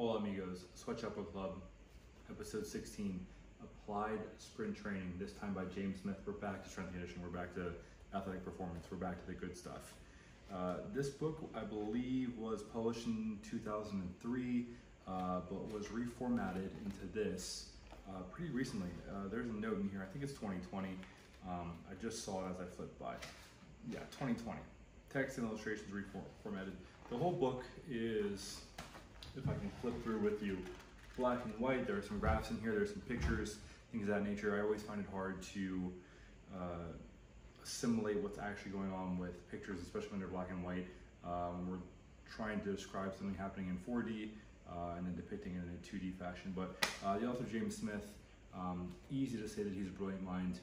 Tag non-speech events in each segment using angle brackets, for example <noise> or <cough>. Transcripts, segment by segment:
Hola amigos, Swet Chapo Club, episode 16, Applied Sprint Training, this time by James Smith. We're back to strength and conditioning, we're back to athletic performance, we're back to the good stuff. Uh, this book, I believe, was published in 2003, uh, but was reformatted into this uh, pretty recently. Uh, there's a note in here, I think it's 2020. Um, I just saw it as I flipped by. Yeah, 2020. Text and illustrations reformatted. The whole book is, if I can flip through with you, black and white. There are some graphs in here, there's some pictures, things of that nature. I always find it hard to uh, assimilate what's actually going on with pictures, especially when they're black and white. Um, we're trying to describe something happening in 4D uh, and then depicting it in a 2D fashion. But uh, the author, James Smith, um, easy to say that he's a brilliant mind,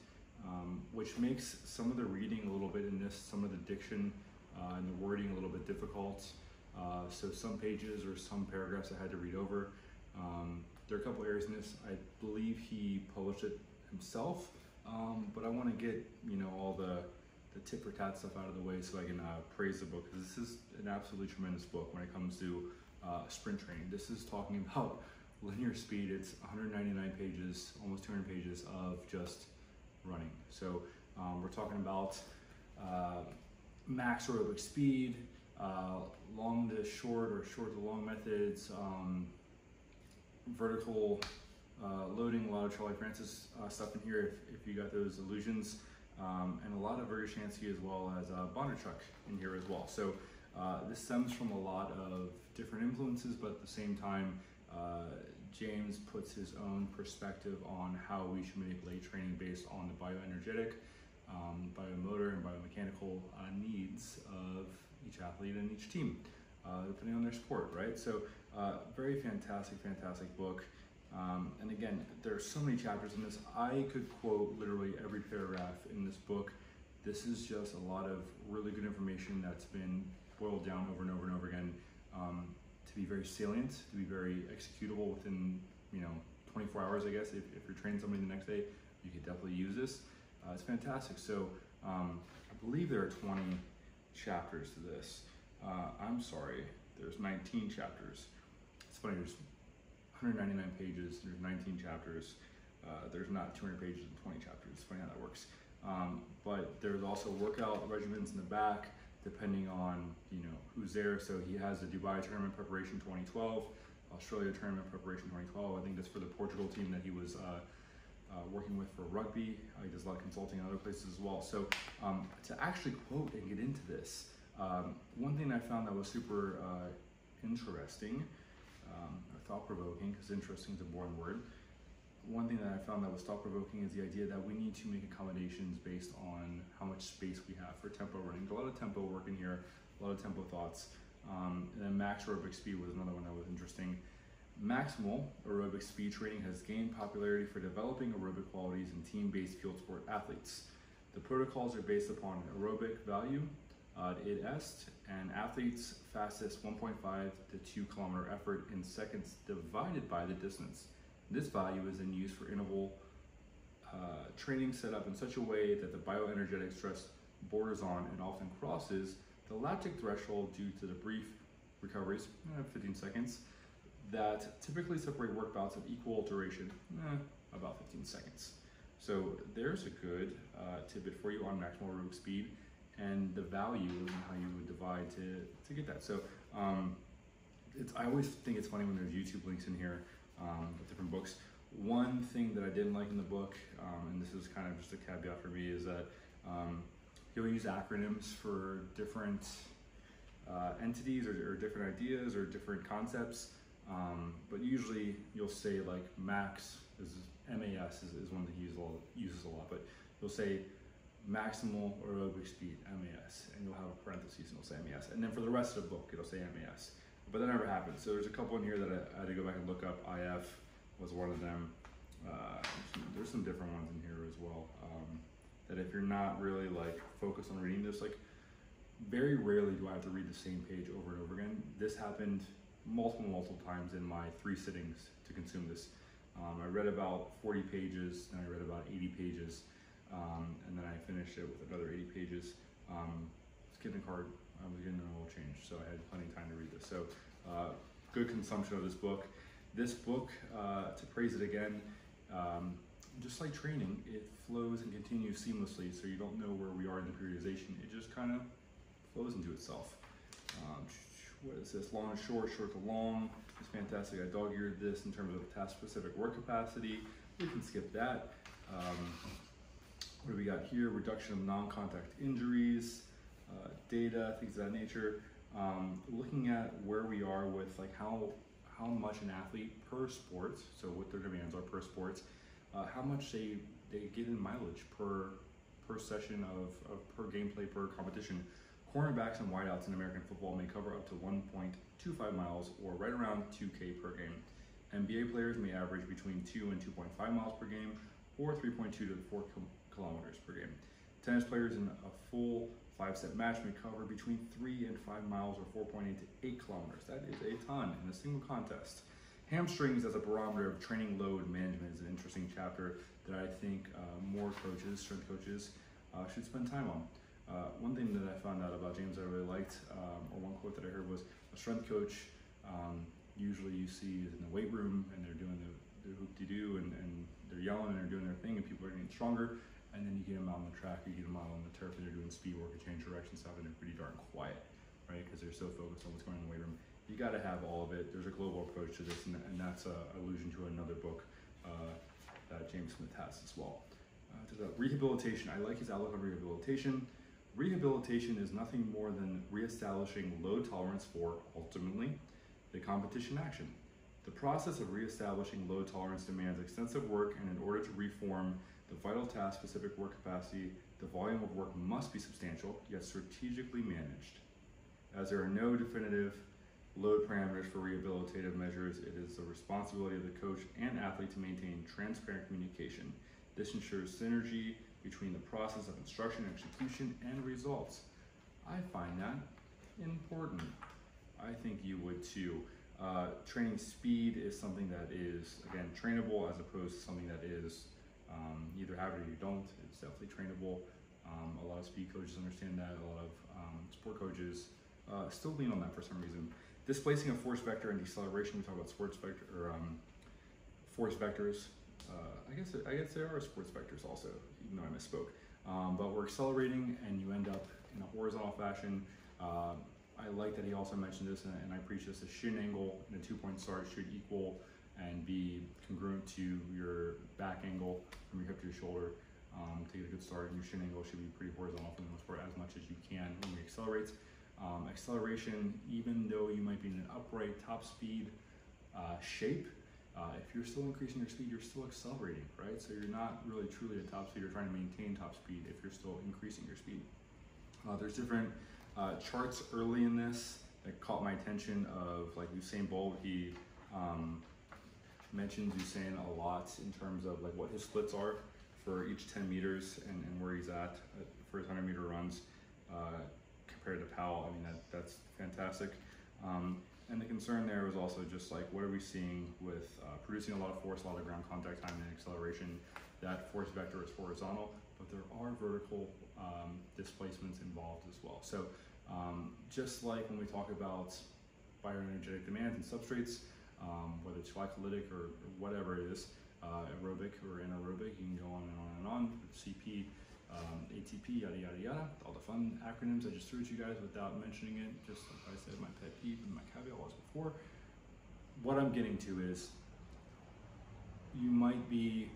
um, which makes some of the reading a little bit in this, some of the diction uh, and the wording a little bit difficult. Uh, so some pages or some paragraphs I had to read over. Um, there are a couple areas in this. I believe he published it himself, um, but I want to get you know all the the tit for tat stuff out of the way so I can uh, praise the book because this is an absolutely tremendous book when it comes to uh, sprint training. This is talking <laughs> about linear speed. It's 199 pages, almost 200 pages of just running. So um, we're talking about uh, max aerobic speed, uh, long to short or short to long methods, um, vertical uh, loading, a lot of Charlie Francis uh, stuff in here if, if you got those illusions, um, and a lot of Verkhoshansky as well as uh, Bondarchuk in here as well. So uh, this stems from a lot of different influences, but at the same time, uh, James puts his own perspective on how we should manipulate training based on the bioenergetic, um, biomotor, and biomechanical uh, needs of each athlete and each team, uh, depending on their sport, right? So, uh, very fantastic, fantastic book. Um, and again, there are so many chapters in this. I could quote literally every paragraph in this book. This is just a lot of really good information that's been boiled down over and over and over again um, to be very salient, to be very executable within, you know, 24 hours, I guess. If, if you're training somebody the next day, you could definitely use this. Uh, it's fantastic. So um, I believe there are 20 chapters to this. Uh, I'm sorry, there's 19 chapters. It's funny, there's 199 pages, there's 19 chapters. Uh, there's not 200 pages and 20 chapters. It's funny how that works. Um, but there's also workout regimens in the back, depending on you know who's there. So he has the Dubai Tournament Preparation 2012, Australia Tournament Preparation 2012. I think that's for the Portugal team that he was uh, uh, working with for rugby. Uh, he does a lot of consulting in other places as well. So um, to actually quote and get into this, um, one thing I found that was super uh, interesting, um, or thought-provoking, because interesting is a boring word. One thing that I found that was thought-provoking is the idea that we need to make accommodations based on how much space we have for tempo running. A lot of tempo work in here, a lot of tempo thoughts. Um, and then max aerobic speed was another one that was interesting. Maximal aerobic speed training has gained popularity for developing aerobic qualities in team-based field sport athletes. The protocols are based upon aerobic value, uh, id est, and athletes' fastest 1.5 to 2 kilometer effort in seconds divided by the distance. This value is then used for interval uh, training set up in such a way that the bioenergetic stress borders on and often crosses the lactic threshold due to the brief recoveries, eh, 15 seconds, that typically separate work bouts of equal duration, eh, about 15 seconds. So there's a good uh, tidbit for you on maximal aerobic speed and the value and how you would divide to, to get that. So um, it's, I always think it's funny when there's YouTube links in here um, with different books. One thing that I didn't like in the book, um, and this is kind of just a caveat for me, is that um, he'll use acronyms for different uh, entities or, or, different ideas or different concepts. Um, but usually you'll say like max is MAS is, is one that he uses a, lot, uses a lot, but you'll say maximal aerobic speed MAS, and you'll have a parenthesis and it'll say MAS, and then for the rest of the book it'll say MAS. But that never happened. So there's a couple in here that I, I had to go back and look up. IF was one of them. Uh, there's some different ones in here as well. Um, that if you're not really like focused on reading this, like very rarely do I have to read the same page over and over again. This happened multiple, multiple times in my three sittings to consume this. Um, I read about 40 pages, then I read about 80 pages, um, and then I finished it with another 80 pages. Um, it's getting hard. I was getting an oil change, so I had plenty of time to read this. So uh, good consumption of this book. This book, uh, to praise it again, um, just like training, it flows and continues seamlessly, so you don't know where we are in the periodization. It just kind of flows into itself. Um, what is this? Long to short, short to long. It's fantastic. I dog eared this in terms of task specific work capacity. We can skip that. Um, what do we got here? Reduction of non contact injuries, uh, data, things of that nature. Um, looking at where we are with like how how much an athlete per sport, so what their demands are per sports, uh, how much they they get in mileage per per session of, of per gameplay per competition. Cornerbacks and wideouts in American football may cover up to 1.25 miles or right around 2K per game. NBA players may average between 2 and 2.5 miles per game or 3.2 to 4 kilometers per game. Tennis players in a full five set match may cover between 3 and 5 miles or 4.8 to 8 kilometers. That is a ton in a single contest. Hamstrings as a barometer of training load management is an interesting chapter that I think uh, more coaches, strength coaches, uh, should spend time on. Uh, one thing that I found out about James I really liked, um, or one quote that I heard was a strength coach. Um, usually you see is in the weight room and they're doing the, the hoop-de-doo and, and they're yelling and they're doing their thing and people are getting stronger. And then you get them out on the track, you get them out on the turf and they're doing speed work or change direction stuff and they're pretty darn quiet, right? Because they're so focused on what's going on in the weight room. You got to have all of it. There's a global approach to this, and, and that's an allusion to another book uh, that James Smith has as well. Uh, to the rehabilitation. I like his outlook on rehabilitation. Rehabilitation is nothing more than reestablishing load tolerance for, ultimately, the competition action. The process of reestablishing load tolerance demands extensive work, and in order to reform the vital task specific work capacity, the volume of work must be substantial, yet strategically managed. As there are no definitive load parameters for rehabilitative measures, it is the responsibility of the coach and athlete to maintain transparent communication. This ensures synergy between the process of instruction, execution, and results. I find that important. I think you would too. Uh, training speed is something that is, again, trainable as opposed to something that is um, either have it or you don't. It's definitely trainable. Um, a lot of speed coaches understand that. A lot of um, sport coaches uh, still lean on that for some reason. Displacing a force vector and deceleration. We talk about sports vector or um, force vectors. Uh, I guess I guess there are sports vectors also, even though I misspoke. Um, but we're accelerating, and you end up in a horizontal fashion. Uh, I like that he also mentioned this, and, and I preach this: the shin angle in a two-point start should equal and be congruent to your back angle from your hip to your shoulder um, to get a good start. And your shin angle should be pretty horizontal for the most part, as much as you can when you accelerate. Um, acceleration, even though you might be in an upright top speed uh, shape, uh, if you're still increasing your speed, you're still accelerating, right? So you're not really truly at top speed. You're trying to maintain top speed if you're still increasing your speed. Uh, there's different uh, charts early in this that caught my attention of like Usain Bolt. He um, mentions Usain a lot in terms of like what his splits are for each 10 meters and, and where he's at uh, for his 100 meter runs uh, compared to Powell. I mean, that, that's fantastic. Um, and the concern there was also just like, what are we seeing with uh, producing a lot of force, a lot of ground contact time and acceleration? That force vector is horizontal, but there are vertical um, displacements involved as well. So um, just like when we talk about bioenergetic demands and substrates, um, whether it's glycolytic or, whatever it is, uh, aerobic or anaerobic, you can go on and on and on. CP, um, ATP, yada yada yada, all the fun acronyms I just threw at you guys without mentioning it. Just like I said, my pet peeve and my caveat was before. What I'm getting to is you might be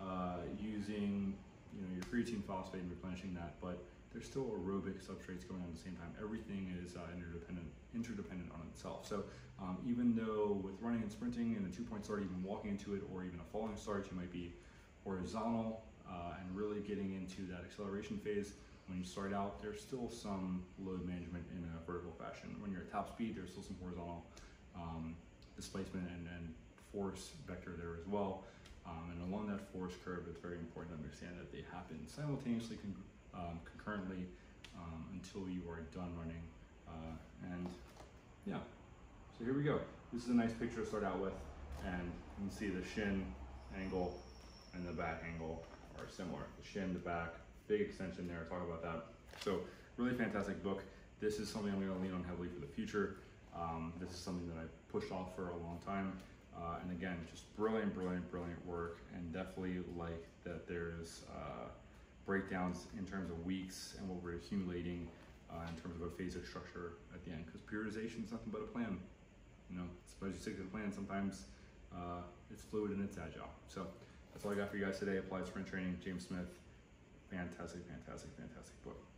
uh, using you know your creatine phosphate and replenishing that, but there's still aerobic substrates going on at the same time. Everything is uh, interdependent, interdependent on itself. So um, even though with running and sprinting and a two-point start, even walking into it, or even a falling start, you might be horizontal uh, and really getting into that acceleration phase. When you start out, there's still some load management in a vertical fashion. When you're at top speed, there's still some horizontal um, displacement and, and force vector there as well. Um, and along that force curve, it's very important to understand that they happen simultaneously um, concurrently um, until you are done running. Uh, and yeah, so here we go. This is a nice picture to start out with, and you can see the shin angle and the back angle are similar. The shin, the back, big extension there, talk about that. So really fantastic book. This is something I'm gonna lean on heavily for the future. Um, this is something that I pushed off for a long time. Uh, and again, just brilliant, brilliant, brilliant work, and definitely like that there's uh, breakdowns in terms of weeks and what we're accumulating uh, in terms of a phasic structure at the end. Because periodization is nothing but a plan. You know, suppose you stick to the plan, sometimes uh, it's fluid and it's agile. So that's all I got for you guys today. Applied Sprint Training, James Smith. Fantastic, fantastic, fantastic book.